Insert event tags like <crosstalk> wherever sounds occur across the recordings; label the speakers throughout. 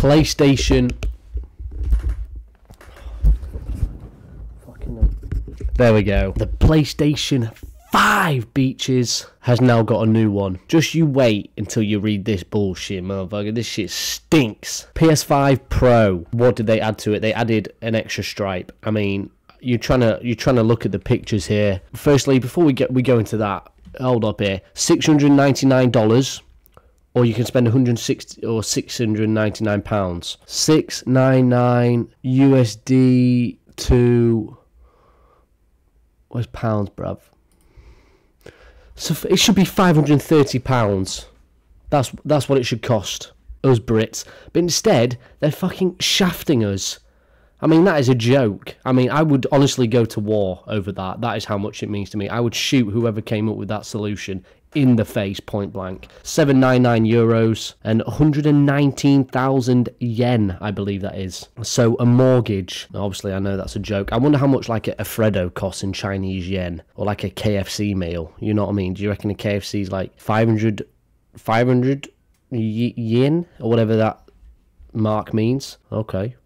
Speaker 1: PlayStation. There we go. The PlayStation 5 Beaches has now got a new one. Just you wait until you read this bullshit, motherfucker. This shit stinks. PS5 Pro. What did they add to it? They added an extra stripe. I mean, you're trying to you're trying to look at the pictures here. Firstly, before we get we go into that, hold up here. $699 or you can spend 160 or 699 pounds. 699 usd to where's pounds bruv? So it should be 530 pounds. That's that's what it should cost us brits. But instead they're fucking shafting us I mean, that is a joke. I mean, I would honestly go to war over that. That is how much it means to me. I would shoot whoever came up with that solution in the face point blank. 799 euros and 119,000 yen, I believe that is. So a mortgage, obviously I know that's a joke. I wonder how much like a Freddo costs in Chinese yen or like a KFC meal. You know what I mean? Do you reckon a KFC is like 500 500 yen or whatever that mark means? Okay.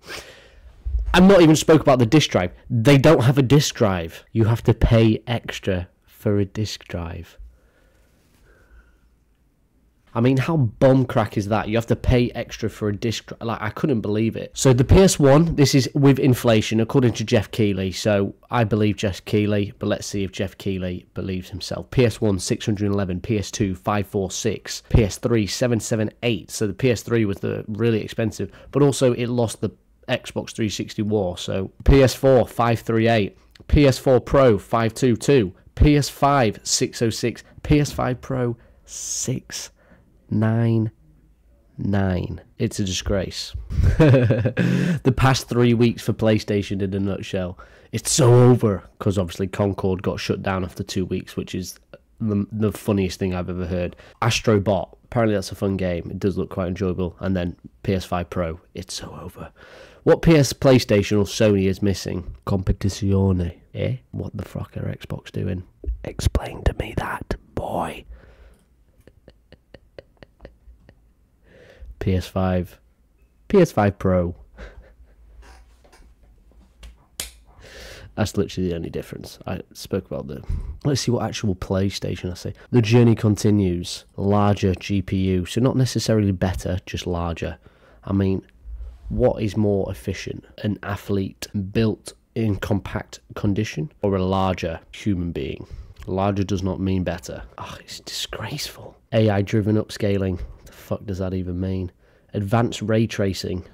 Speaker 1: I'm not even spoke about the disk drive. They don't have a disk drive. You have to pay extra for a disk drive. I mean, how bum crack is that? You have to pay extra for a disc. Like, I couldn't believe it. So the PS1, this is with inflation, according to Geoff Keighley. So I believe Geoff Keighley, but let's see if Geoff Keighley believes himself. PS1 611, PS2 546, PS3 778. So the PS3 was the really expensive, but also it lost the Xbox 360 war. So PS4 538, PS4 Pro 522, PS5 606, PS5 Pro 6 nine nine. It's a disgrace. <laughs> the past three weeks for PlayStation in a nutshell. It's so over because obviously Concord got shut down after two weeks, which is the, the funniest thing I've ever heard. Astro Bot. Apparently that's a fun game. It does look quite enjoyable. And then PS5 Pro. It's so over. What PS PlayStation or Sony is missing? Competizione. Eh? What the fuck are Xbox doing? Explain to me that, boy. <laughs> PS5, PS5 Pro. That's literally the only difference. I spoke about the. Let's see what actual PlayStation I say. The journey continues. Larger GPU, so not necessarily better, just larger. I mean, what is more efficient? An athlete built in compact condition or a larger human being? Larger does not mean better. Oh, it's disgraceful. AI driven upscaling The fuck does that even mean? Advanced ray tracing.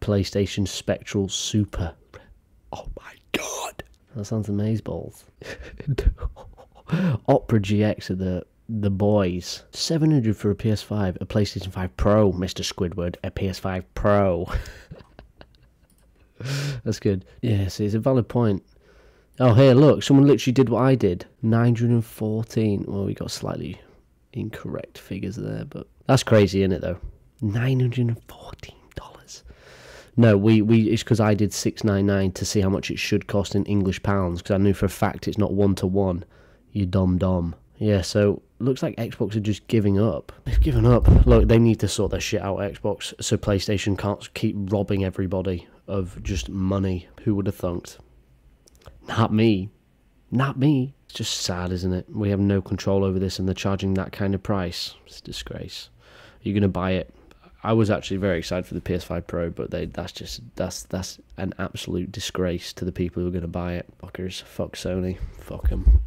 Speaker 1: PlayStation Spectral Super. Oh my god. That sounds amazeballs. <laughs> Opera GX are the the boys. 700 for a PS5, a PlayStation 5 Pro, Mr. Squidward, a PS5 Pro. <laughs> That's good. Yeah, see, it's a valid point. Oh, here, look, someone literally did what I did. 914. Well, we got slightly incorrect figures there, but that's crazy, isn't it? Though nine hundred and fourteen dollars. No, we, we it's because I did six nine nine to see how much it should cost in English pounds because I knew for a fact it's not one to one. You dumb dumb. Yeah, so looks like Xbox are just giving up. They've given up. Look, they need to sort their shit out, Xbox, so PlayStation can't keep robbing everybody of just money. Who would have thunk? Not me. Not me. It's just sad, isn't it? We have no control over this and they're charging that kind of price. It's a disgrace. Are you going to buy it? I was actually very excited for the PS5 Pro, but they that's just that's that's an absolute disgrace to the people who are going to buy it. Fuckers, fuck Sony, fuck them.